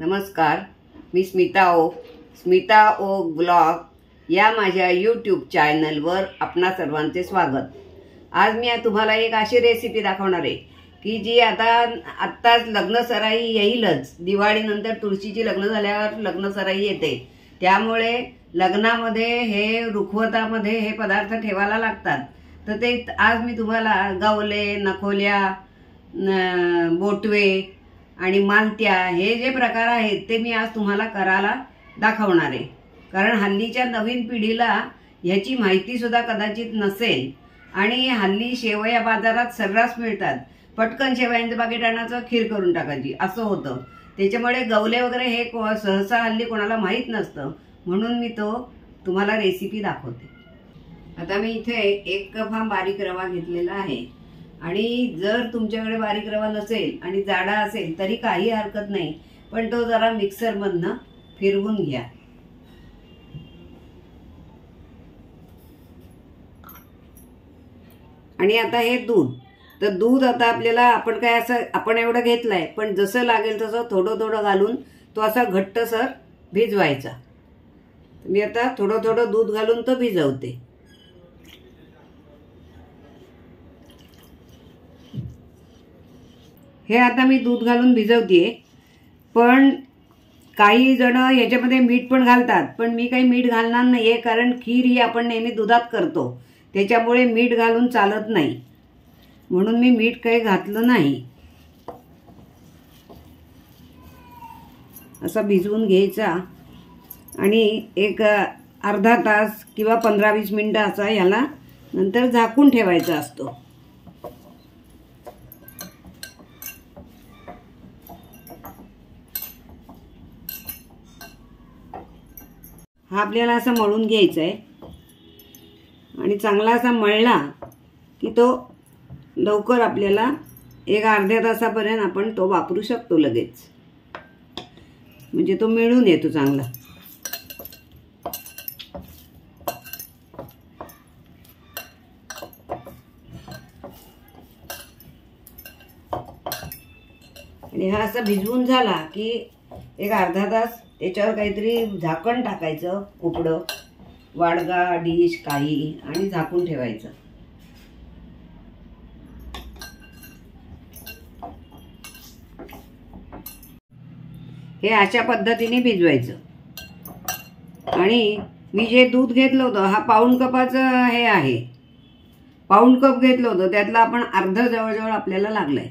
नमस्कार मी Smita O. Smita O blog या माझ्या यूट्यूब चॅनलवर आपणा सर्वांचे स्वागत. आज मी तुम्हाला एक अशी रेसिपी दाखवणार आहे की जी आता आत्ताच लग्नसराई येईलच. दिवाळीनंतर तुळशीची लग्न झाल्यावर लग्नसराई येते. त्यामुळे लग्नामध्ये हे रुखवतामध्ये हे पदार्थ ठेवायला लागतात. तर ते आज मी तुम्हाला गवले नखोल्या बोटवे आणि मालत्या हे जे प्रकार आहेत ते मी आज तुम्हाला करायला दाखवणार आहे. कारण हल्लीच्या नवीन पिढीला ह्याची माहितीसुद्धा कदाचित नसेल. आणि हल्ली शेवया बाजारात सर्रास मिळतात. पटकन शेवयांचं पाकिट आणायचं खीर करून टाकायची. असं होतं. त्याच्यामुळे गवले वगैरे हे को सहसा हल्ली कोणाला माहीत नसतं. म्हणून मी तो तुम्हाला रेसिपी दाखवते. आता मी इथे एक कप हा बारीक रवा घेतलेला आहे. आणि जर तुमच्याकडे बारीक रवा नसेल आणि जाडा असेल तरी काही हरकत नाही. पण तो जरा मिक्सरमधनं फिरवून घ्या. आणि आता हे दूध. तर दूध आता आपल्याला आपण काय असं आपण एवढं घेतलंय पण जसं लागेल तसं थोडं थोडं घालून तो असा घट्टसर भिजवायचा. मी आता थोडं थोडं दूध घालून तो भिजवते. हे आता मी दूध घालून भिजवते पण काही जण याच्यामध्ये मीठ पण घालतात. पण मी काही मीठ घालणार नाही आहे कारण खीर ही आपण नेहमी दुधात करतो. त्याच्यामुळे मीठ घालून चालत नाही. म्हणून मी मीठ काही घातलं नाही. असा भिजवून घ्यायचा. आणि एक अर्धा तास किंवा पंधरा वीस मिनटं असा याला नंतर झाकून ठेवायचा असतो. हा आपल्याला असा मळून घ्यायचा आहे आणि चांगला असा मळला की तो लवकर आपल्याला एक अर्ध्या तासापर्यंत आपण तो वापरू शकतो लगेच. म्हणजे तो मिळून येतो चांगला. आणि हा असा भिजवून झाला की एक अर्धा तास त्याच्यावर काहीतरी झाकण टाकायचं उकडं वाडगा डिश काही आणि झाकून ठेवायचं. हे अशा पद्धतीने भिजवायचं. आणि मी जे दूध घेतलं होतं हा पाऊण कपाचं हे आहे. पाऊण कप घेतलं होतं त्यातलं आपण अर्ध जवळजवळ आपल्याला लागलंय.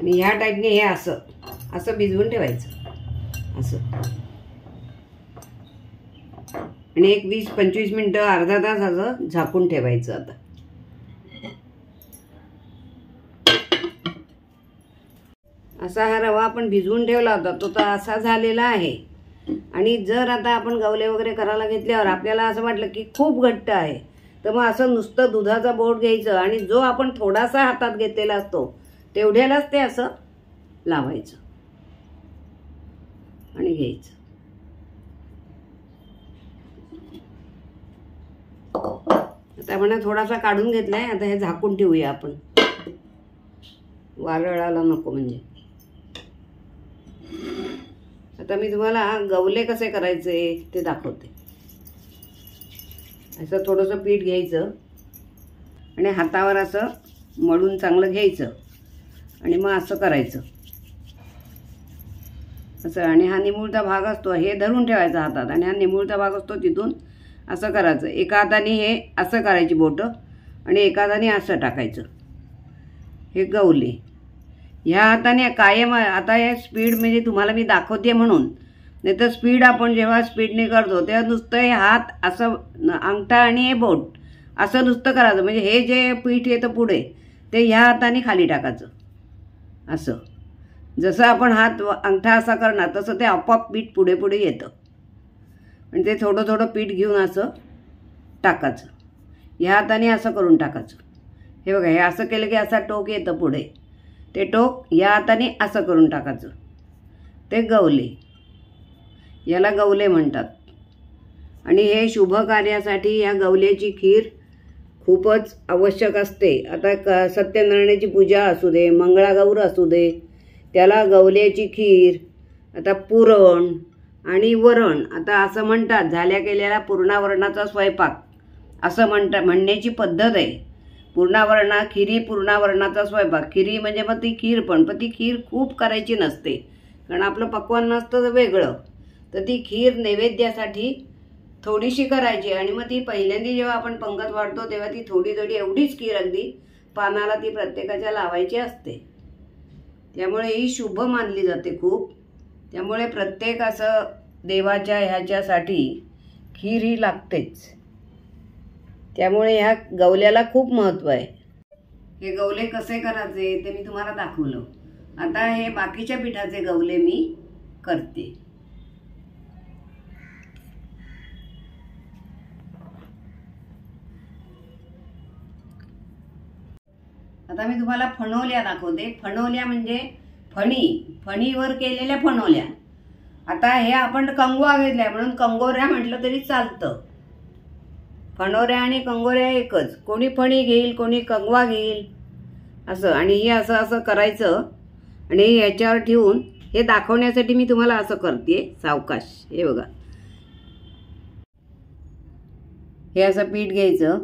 आणि ह्या टाईपने हे असं असं भिजवून ठेवायचं. असं. आणि एक वीस पंचवीस मिनटं अर्धा तास असं झाकून ठेवायचं आता. असा हा रवा आपण भिजवून ठेवला होता तो तर असा झालेला आहे. आणि जर आता आपण गवले वगैरे करायला घेतल्यावर आपल्याला असं वाटलं की खूप घट्ट आहे. तर मग असं नुसतं दुधाचा बोट घ्यायचं आणि जो आपण थोडासा हातात घेतलेला असतो तेवढ्यालाच ते असं लावायचं. आणि घ्यायचं. आता म्हणा थोडासा काढून घेतलाय आता हे झाकून ठेवूया आपण. वारळाला नको म्हणजे. आता मी तुम्हाला गवले कसे करायचे ते दाखवते. असं थोडंसं पीठ घ्यायचं. आणि हातावर असं मळून चांगलं घ्यायचं. आणि मग असं करायचं. असं आणि हा निमुळता भाग असतो हे धरून ठेवायचा हातात आणि हा निमुळता भाग असतो तिथून असं करायचं. एका हाताने हे असं करायची बोटं आणि एका हाताने असं टाकायचं. हे गवले. ह्या हाताने कायम आता हे स्पीड म्हणजे तुम्हाला मी दाखवते म्हणून. नाही तर स्पीड आपण जेव्हा स्पीडने करतो तेव्हा नुसतं हे हात असं अंगठा आणि हे बोट असं नुसतं करायचं. म्हणजे हे जे पीठ येतं पुढे ते ह्या हाताने खाली टाकायचं. असं. जसं आपण हात अंगठा असा करणार तसं ते आपोआप पीठ पुढे पुढे येतं. आणि ते थोडं थोडं पीठ घेऊन असं टाकायचं. ह्या हाताने असं करून टाकायचं. हे बघा हे असं केलं की असा टोक येतं पुढे. ते टोक या हाताने असं करून टाकायचं. ते गवले. याला गवले म्हणतात. आणि हे शुभ कार्यासाठी या गवल्याची खीर खूपच आवश्यक असते. आता क सत्यनारायणाची पूजा असू दे मंगळागौर असू दे त्याला गवल्याची खीर आता पुरण आणि वरण. आता असं म्हणतात झाल्या केलेला पूर्णावरणाचा स्वयंपाक. असं म्हणता म्हणण्याची पद्धत आहे. पूर्णावरणा खिरी पूर्णावरणाचा स्वयंपाक. खिरी म्हणजे मग ती खीर पण पण ती खीर खूप करायची नसते. कारण आपलं पक्वान नसतं तर वेगळं. तर ती खीर नैवेद्यासाठी थोडीशी करायची आणि मग ती पहिल्यांदा जेव्हा आपण पंगत वाढतो तेव्हा ती थोडी थोडी एवढीच खीर अगदी पानाला ती प्रत्येकाच्या लावायची असते. त्यामुळे ही शुभ मानली जाते खूप. त्यामुळे प्रत्येक असं देवाच्या ह्याच्यासाठी खीर ही लागतेच. त्यामुळे ह्या गवल्याला खूप महत्त्व आहे. हे गवले कसे करायचे ते मी तुम्हाला दाखवलं. आता हे बाकीच्या पिठाचे गवले मी करते. आता मी तुम्हाला फणोल्या दाखवते. फणोल्या म्हणजे फणी. फणीवर केलेल्या फणवल्या आता हे आपण कंगवा घेतल्या म्हणून कंगोऱ्या म्हटलं तरी चालतं. फणोऱ्या आणि कंगोऱ्या एकच. कोणी फणी घेईल कोणी कंगवा घेईल. असं. आणि हे असं असं करायचं. आणि याच्यावर ठेवून हे दाखवण्यासाठी मी तुम्हाला असं करते. सावकाश. हे बघा. हे असं पीठ घ्यायचं.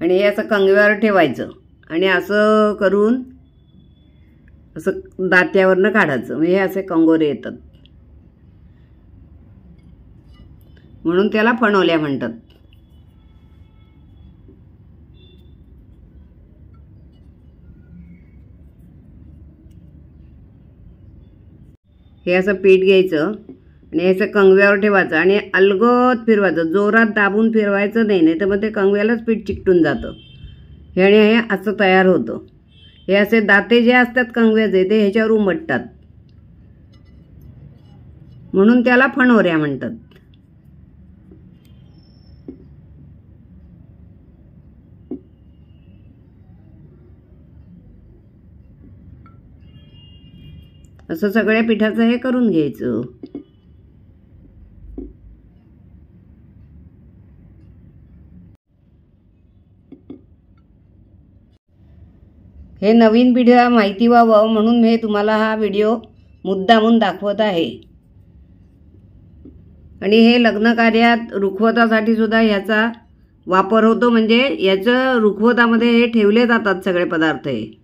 आणि हे असं कंगव्यावर ठेवायचं. आणि असं करून असं दात्यावरनं काढायचं. म्हणजे हे असे कंगोरे येतात. म्हणून त्याला फणवल्या म्हणतात. हे असं पीठ घ्यायचं आणि असं कंगव्यावर ठेवायचं आणि अलगद फिरवायचं. जोरात दाबून फिरवायचं नाही नाही तर मग ते कंगव्यालाच पीठ चिकटून जातं. ह्याने हे असं तयार होतं. हे असे दाते जे असतात कंगव्याचे ते ह्याच्यावर उमटतात. म्हणून त्याला फणोऱ्या म्हणतात. असं सगळ्या पिठाचं हे करून घ्यायचं. हे नवीन पिढीला माहिती व्हावं म्हणून मी तुम्हाला हा व्हिडिओ मुद्दामून दाखवत आहे. आणि हे लग्नकार्यात रुखवतासाठी सुद्धा ह्याचा वापर होतो. म्हणजे याचं रुखवतामध्ये हे ठेवले जातात सगळे पदार्थ हे.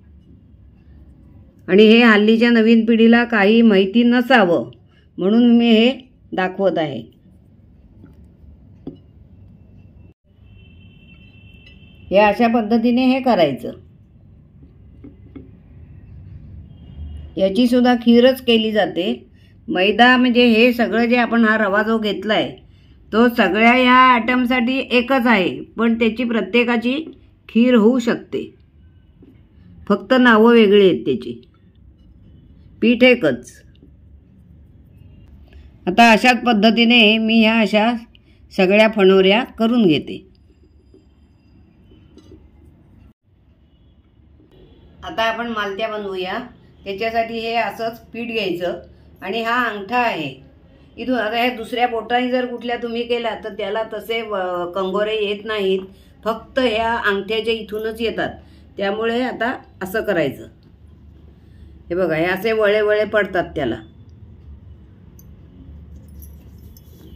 आणि हे हल्लीच्या नवीन पिढीला काही माहिती नसावं म्हणून मी हे दाखवत आहे. हे अशा पद्धतीने हे करायचं. याचीसुद्धा खीरच केली जाते. मैदा म्हणजे हे सगळं जे आपण हा रवा जो घेतला आहे तो सगळ्या या आयटमसाठी एकच आहे पण त्याची प्रत्येकाची खीर होऊ शकते. फक्त नावं वेगळी आहेत त्याची. पीठ एकच. आता अशाच पद्धतीने मी ह्या अशा सगळ्या फणोऱ्या करून घेते. आता आपण मालत्या बनवूया. त्याच्यासाठी हे असंच पीठ घ्यायचं आणि हा अंगठा आहे. इथून आता ह्या दुसऱ्या बोटाने जर कुठल्या तुम्ही केला तर त्याला तसे कंगोरे येत नाहीत. फक्त ह्या अंगठ्याच्या इथूनच येतात. त्यामुळे आता असं करायचं. हे बघा हे असे वळे वळे पडतात त्याला.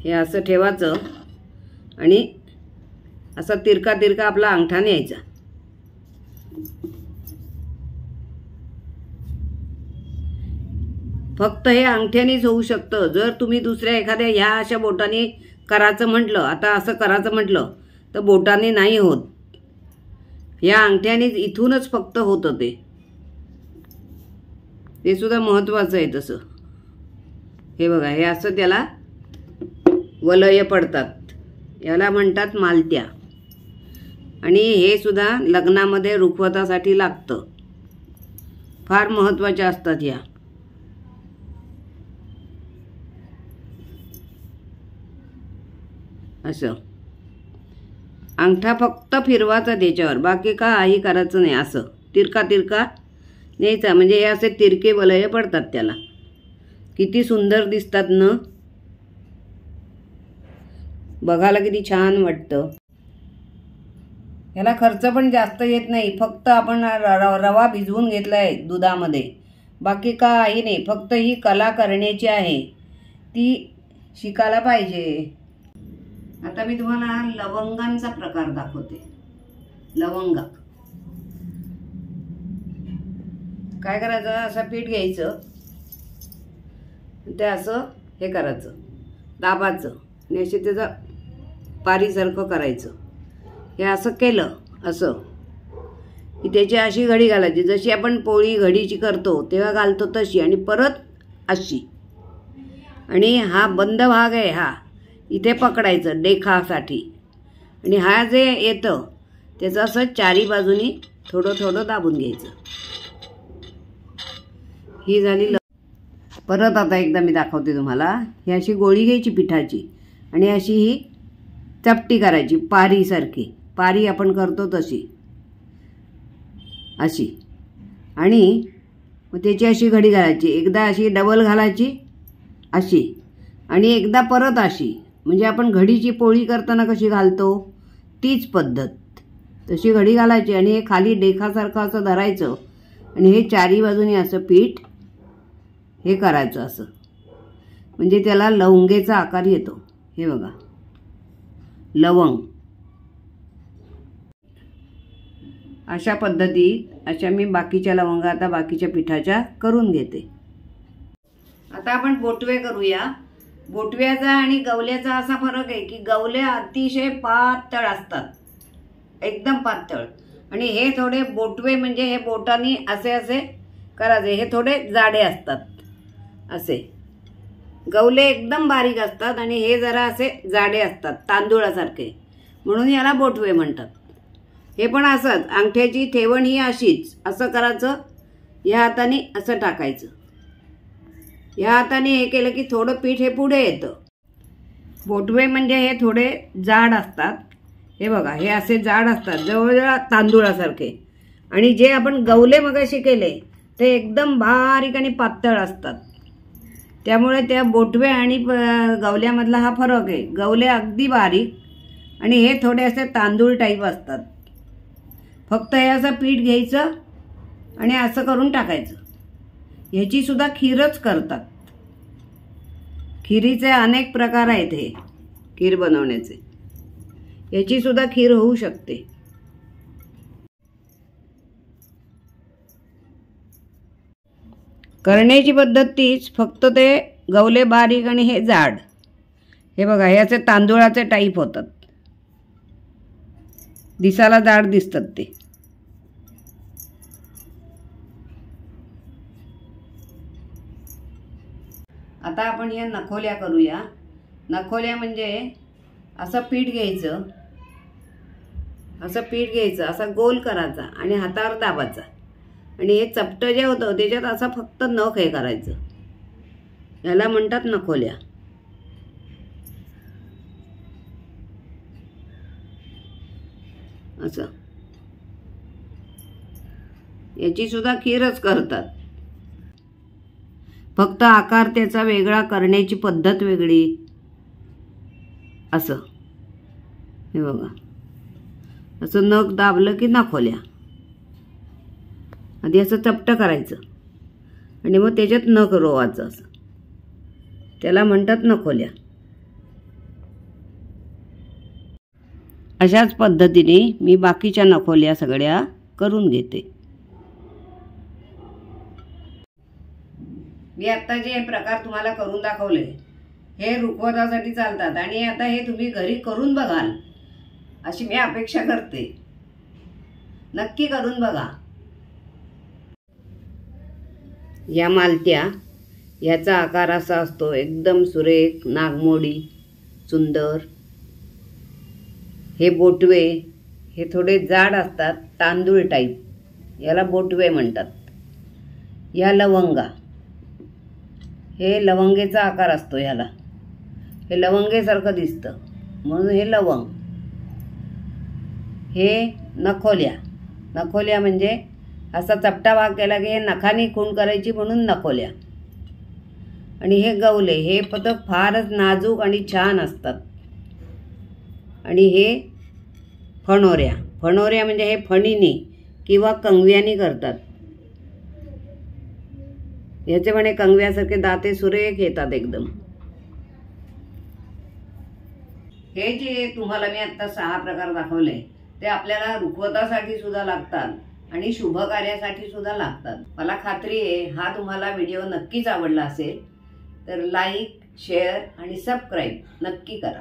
हे असं ठेवायचं आणि असा तिरका तिरका आपला अंगठा न्यायचा. फक्त हे अंगठ्यानेच होऊ शकतं. जर तुम्ही दुसऱ्या एखाद्या ह्या अशा बोटाने करायचं म्हटलं आता असं करायचं म्हटलं तर बोटाने नाही होत. या अंगठ्यानेच इथूनच फक्त होतं ते. ते सुद्धा महत्त्वाचं आहे तसं. हे बघा हे असं त्याला वलय पडतात. याला म्हणतात मालत्या आणि हे सुद्धा लग्नामध्ये रुखवतासाठी लागतं. फार महत्त्वाच्या असतात ह्या. असं. अंगठा फक्त फिरवाचा त्याच्यावर बाकी काही करायचं नाही असं. तिरका तिरका न्यायचा म्हणजे हे असे तिरके वलय पडतात त्याला. किती सुंदर दिसतात न. बघायला किती छान वाटतं. ह्याला खर्च पण जास्त येत नाही फक्त आपण र- र- रवा भिजवून घेतला आहे दुधामध्ये. बाकी काही नाही फक्त ही कला करण्याची आहे. ती शिकायला पाहिजे. आता मी तुम्हाला लवंगांचा प्रकार दाखवते. लवंगा. काय करायचं? असं पीठ घ्यायचं. ते असं हे करायचं. दाबाचं. आणि असे त्याचं पारीसारखं करायचं. हे असं केलं. असं. की त्याची अशी घडी घालायची. जशी आपण पोळी घडीची करतो तेव्हा घालतो तशी आणि परत अशी. आणि हा बंद भाग आहे हा. इथे पकडायचं डेखासाठी. आणि हा जे येतं त्याचं असं चारी बाजूनी थोडं थोडं दाबून घ्यायचं. ही झाली ल परत आता एकदा मी दाखवते तुम्हाला. ही अशी गोळी घ्यायची पिठाची आणि अशी ही चपटी करायची पारीसारखी पारी आपण करतो तशी. अशी. आणि मग त्याची अशी घडी घालायची. एकदा अशी डबल घालायची अशी. आणि एकदा परत अशी. म्हणजे आपण घडीची पोळी करताना कशी घालतो? तीच पद्धत. तशी घडी घालायची आणि हे खाली डेखासारखं असं धरायचं आणि हे चारी बाजूनी असं पीठ हे करायचं असं. म्हणजे त्याला लवंगेचा आकार येतो. हे बघा. लवंग. अशा पद्धतीत अशा मी बाकीच्या लवंगा आता बाकीच्या पिठाच्या करून घेते. आता आपण बोटवे करूया. बोटव्याचा आणि गवल्याचा असा फरक आहे की गवल्या अतिशय पातळ असतात. एकदम पातळ. आणि हे थोडे बोटवे म्हणजे हे बोटानी असे असे करायचे. हे थोडे जाडे असतात. असे. गवले एकदम बारीक असतात आणि हे जरा असे जाडे असतात तांदूळासारखे. म्हणून याला बोटवे म्हणतात. हे पण असंच. अंगठ्याची ठेवण ही अशीच. असं करायचं. या हाताने असं टाकायचं. या हाताने हे केलं की थोडं पीठ हे पुढे येतं. बोटवे म्हणजे हे थोडे जाड असतात. हे बघा हे असे जाड असतात जवळजवळ तांदूळासारखे. आणि जे आपण गवले मगाशी केले ते एकदम बारीक आणि पातळ असतात. त्यामुळे त्या बोटवे आणि प- गवल्यामधला हा फरक आहे. गवले अगदी बारीक आणि हे थोडे असे तांदूळ टाईप असतात. फक्त हे असं पीठ घ्यायचं आणि असं करून टाकायचं. ह्याची सुद्धा खीरच करतात. खिरीचे अनेक प्रकार आहेत हे खीर बनवण्याचे. याची सुद्धा खीर होऊ शकते. करण्याची पद्धत तीच फक्त ते गवले बारीक आणि हे जाड. हे बघा याचे तांदुळाचे तांदूळाचे टाईप होतात. दिसाला जाड दिसतात ते. आता आपण या नखोल्या करूया. नखोल्या म्हणजे असं पीठ घ्यायचं. असं पीठ घ्यायचं असा गोल करायचा आणि हातावर दाबायचा. आणि हे चपटं जे होतं त्याच्यात असं फक्त नख हे करायचं. याला म्हणतात नखोल्या. असं. याची सुद्धा खीरच करतात. फक्त आकार त्याचा वेगळा करण्याची पद्धत वेगळी. असं. हे बघा. असं नख दाबलं की नाखोल्या. आधी असं चपटं करायचं. आणि मग त्याच्यात नख रोवायचं असं. त्याला म्हणतात नखोल्या. अशाच पद्धतीने मी बाकीच्या नखोल्या सगळ्या करून घेते. मी आत्ता जे प्रकार तुम्हाला करून दाखवले हे रुखवतासाठी चालतात आणि आता हे तुम्ही घरी करून बघाल अशी मी अपेक्षा करते. नक्की करून बघा. या मालत्या याचा आकार असा असतो एकदम सुरेख नागमोडी सुंदर. हे बोटवे हे थोडे जाड असतात तांदूळ टाईप याला बोटवे म्हणतात. या लवंगा. हे लवंगेचा आकार असतो ह्याला. हे लवंगेसारखं दिसतं. म्हणून हे लवंग. हे नखोल्या. नखोल्या म्हणजे असा चपटा भाग केला की हे नखाने खूण करायची म्हणून नखोल्या. आणि हे गवले हे पदक फारच नाजूक आणि छान असतात. आणि हे फणोऱ्या. फणोऱ्या म्हणजे हे फणीने किंवा कंगव्यानी करतात. ह्याचे म्हणे कंगव्यासारखे दाते सुरेख येतात एकदम. हे जे तुम्हाला मी आता सहा प्रकार दाखवले ते आपल्याला रुखवतासाठी सुद्धा लागतात आणि शुभ कार्यासाठी सुद्धा लागतात. मला खात्री आहे हा तुम्हाला व्हिडिओ नक्कीच आवडला असेल तर लाईक शेअर आणि सबस्क्राईब नक्की करा.